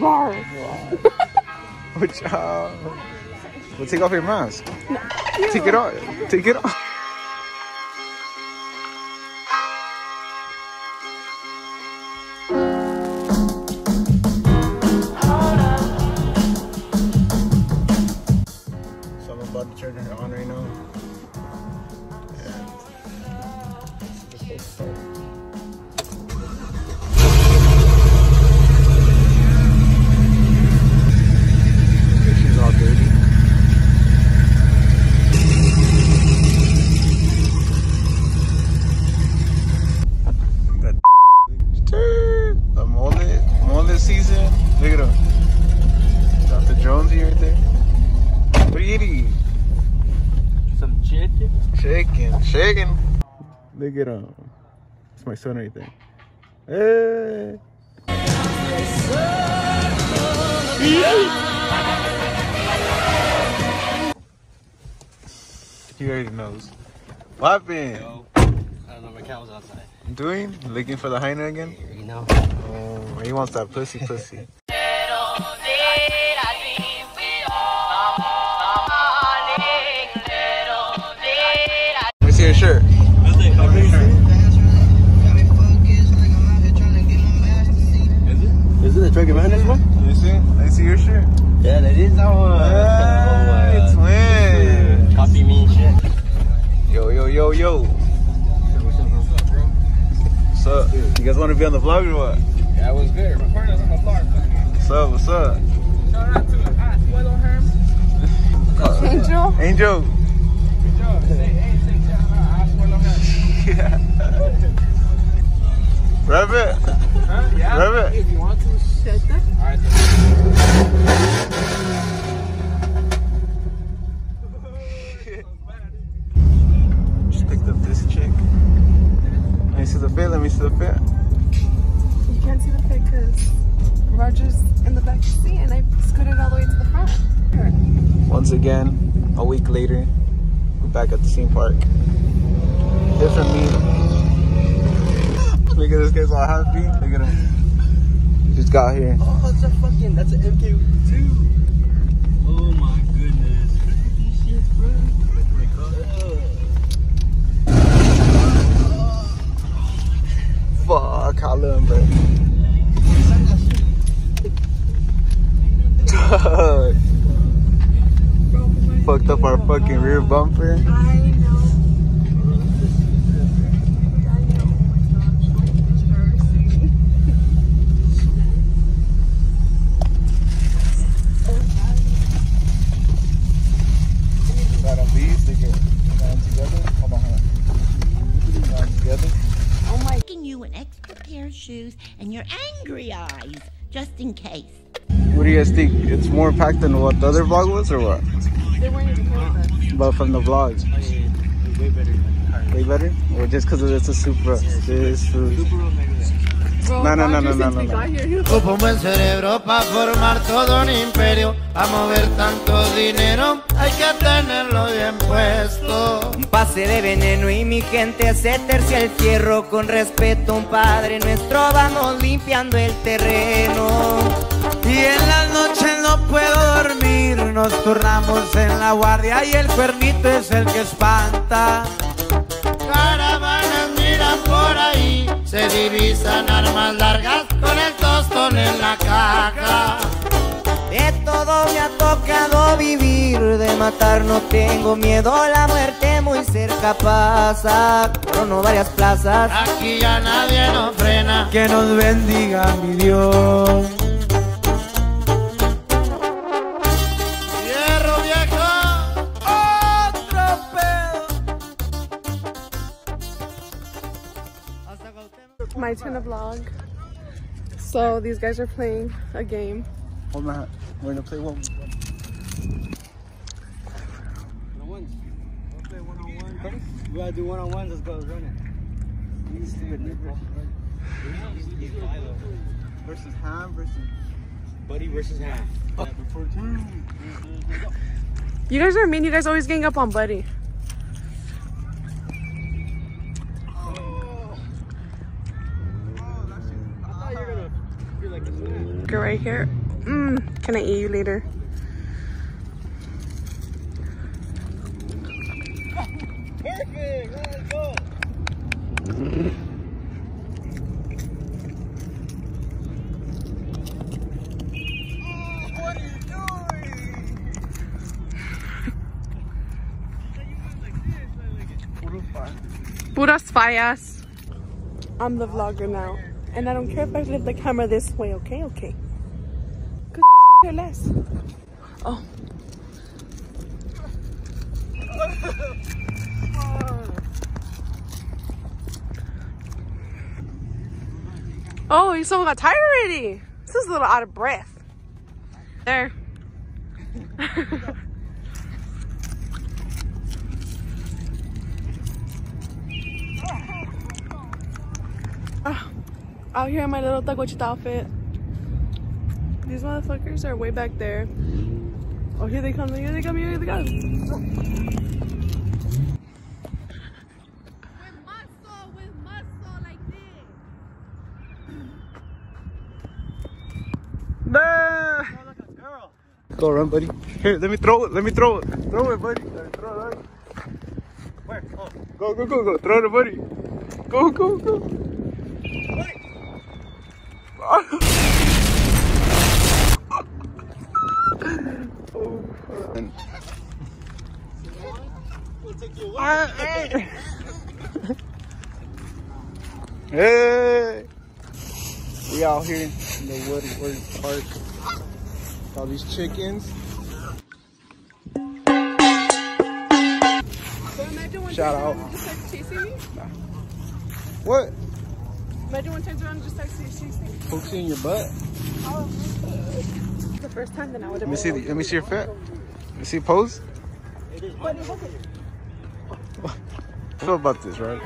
Rawr. Which, uh, well, take off your mask. Take it off. Take it off. So I'm about to turn her on right now. And it's supposed to start. Yeah, She's all dirty. That the mullet, mullet season. Look at him. Dr. Jonesy right there. What are you eating? Some chicken. Chicken, chicken. Look at him. It's my son right there. Hey. He already knows. What happened? Yo. I don't know, my cat was outside. Doing? Looking for the hyena again? You know? Oh, he wants that pussy pussy. Is it a Dragon Madness one? Let me see. Let me see your shirt. Yeah, that is that one. Hey, oh, twin. Copy me shit. Yo, yo, yo, yo. What's up? You guys want to be on the vlog or what? Yeah, it was good. Recording us on the vlog. What's up? What's up? Shout out to Abuelo Herm. Angel? Angel. Good job. Say, hey, say shout out Abuelo Herm. Yeah. Rabbit. Once again, a week later, we're back at the theme park. Different me. Look at this guy's all happy. Look at him. Just got here. Oh, it's a fucking, that's an MK2. Oh my goodness. Look at these shits, bro. Fuck, how little, bro. Dog. Fucked up our fucking rear bumper. Oh my. You an extra pair of shoes and your angry eyes, just in case. What do you guys think? It's more packed than what the other vlog was, or what? They weren't even us. But from the vlogs, Way better than ours. way better? Or just because it's a Supra? This maybe that. Bro, No, no, no, no, no, no, no. Ocupa un buen cerebro para formar todo un imperio. A mover tanto dinero hay que tenerlo bien puesto. Un pase de veneno y mi gente se tercia el fierro con respeto a un padre nuestro vamos limpiando el terreno. Y en las noches no puedo dormir. Nos turnamos en la guardia y el cuernito es el que espanta. Caravanas miran por ahí, se divisan armas largas con el tostón en la caja. De todo me ha tocado vivir, de matar no tengo miedo, la muerte muy cerca pasa. Crono varias plazas. Aquí ya nadie nos frena. Que nos bendiga mi Dios. My turn to vlog. So these guys are playing a game. Hold my hat. We're gonna play one. One-on-ones. Wanna play one-on-one? We gotta do one-on-ones. Let's go. Let's run it. These two Versus Ham versus. Buddy versus Ham. For two. You guys are mean. You guys always gang up on Buddy. Go right here. Mm, can I eat you later? Perfect. Puras fallas. I'm the vlogger now. And I don't care if I flip the camera this way, okay? Okay. Cause you care less. Oh. Oh, you someone got tired already. This is a little out of breath. There. out here in my little tacochita outfit. These motherfuckers are way back there. Oh, here they come, here they come, here they come. Nah. Go run, buddy. Here, let me throw it. Let me throw it. Throw it, buddy. Let me throw it. Where? Oh. Go, go, go, go. Throw it, buddy. Go, go, go. And- We'll take you. Ah, hey. We out here in the Woodward Park. All these chickens. So imagine one Shout out. around just starts chasing me. What? Imagine one turns around and just starts chasing me. Pokes you in your butt? Oh, the first time, then I would have Let me see. The, let me see your fat. Let me see pose. I feel about this, right?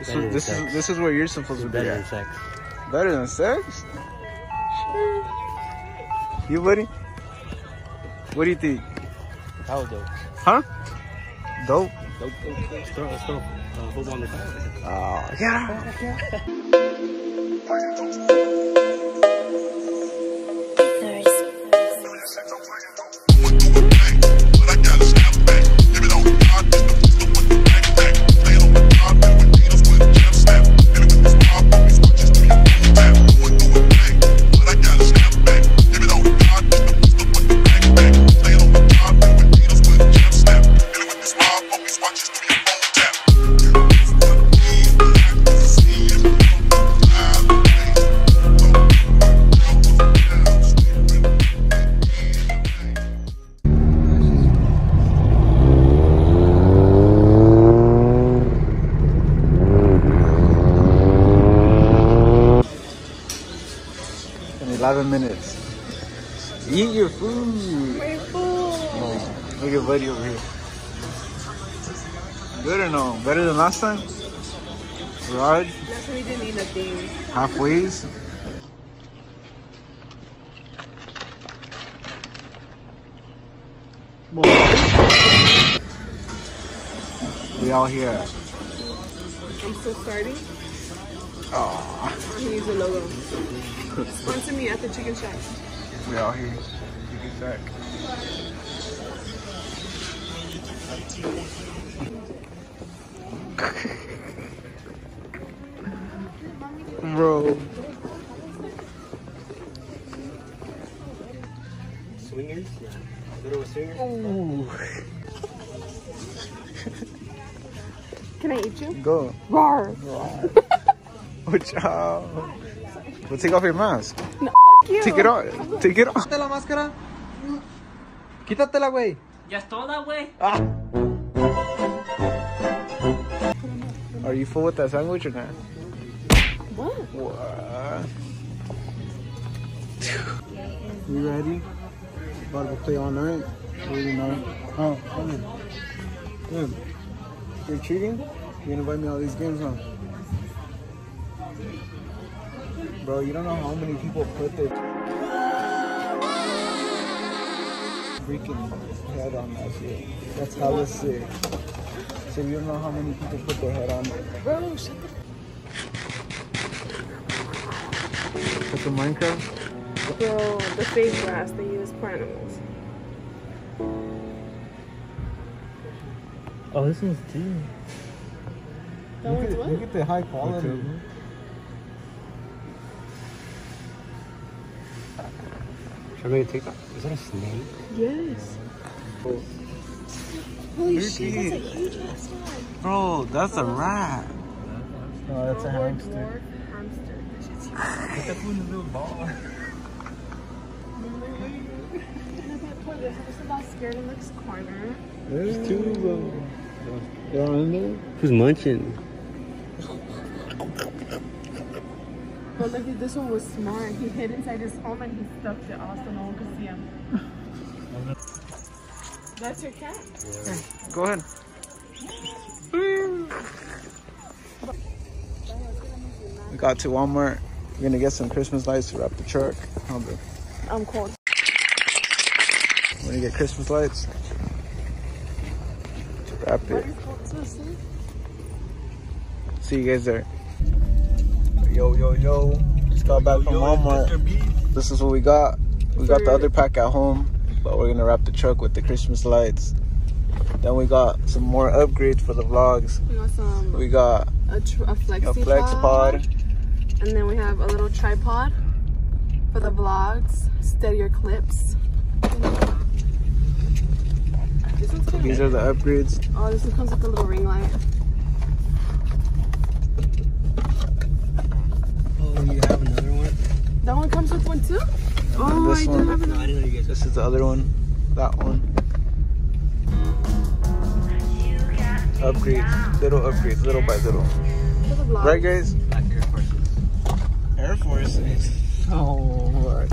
This is this is this is where you're supposed to be Better than sex. Better than sex? You buddy? What do you think? How dope? Huh? Dope? Dope, dope, dope. Let's throw, let's throw football on the side. Oh yeah. 11 minutes. Eat your food. My food. Oh, look at buddy over here. Good or no? Better than last time? Rod, why we didn't eat nothing. halfways. We all here. I'm so sorry. Oh, I'm gonna use the logo. Sponsor me at the chicken shack. we all here. You can back. Bro. Swingers? Yeah. Little swingers? Ooh. Can I eat you? Go. Rar. Watch out. Well, take off your mask. No, fuck you. Take it off. Take it off. Quítate la máscara. Quítatela, güey. Ah. Are you full with that sandwich or not? What? What? You ready? About to play all night? Really night? Oh, come in. Come You're cheating? You invite me all these games, huh? Bro, you don't know how many people put their freaking head on that shit. That's hella sick. So you don't know how many people put their head on it. Bro, shut the Put the Minecraft? Bro, the fake grass they use for animals. Oh, this one's too. That one's what? Look at the high quality. Should I make a TikTok? Is that a snake? Yes. Holy shit, that's a huge ass dog. Bro, that's a rat. No, that's a oh hamster. dwarf hamster. That shit's huge. That's one little ball. And that poor little hamster got scared in this corner. There's two of them. They're on there. Who's munching? But look, this one was smart. He hid inside his home and he stuffed it off so no one could see him. That's your cat? Go ahead. We got to Walmart. We're gonna get some Christmas lights to wrap the truck. I'm cold. We're gonna get Christmas lights to wrap it. See you guys there. Yo, yo, yo. Just got back from Walmart. This is what we got. We got the other pack at home, but we're gonna wrap the truck with the Christmas lights. Then we got some more upgrades for the vlogs. We got some We got a, tr- a flexi a flex pod. and then we have a little tripod for the vlogs, steadier clips. This These are the upgrades. Oh, this one comes with a little ring light. Oh, you have another one? That one comes with one too? Oh, this I do one. have No, another. I didn't know you guys. This is the other one. That one. Upgrades. Little upgrades, little by little. For the vlog. Right, guys? Black Air Forces. Air Forces. Oh, my.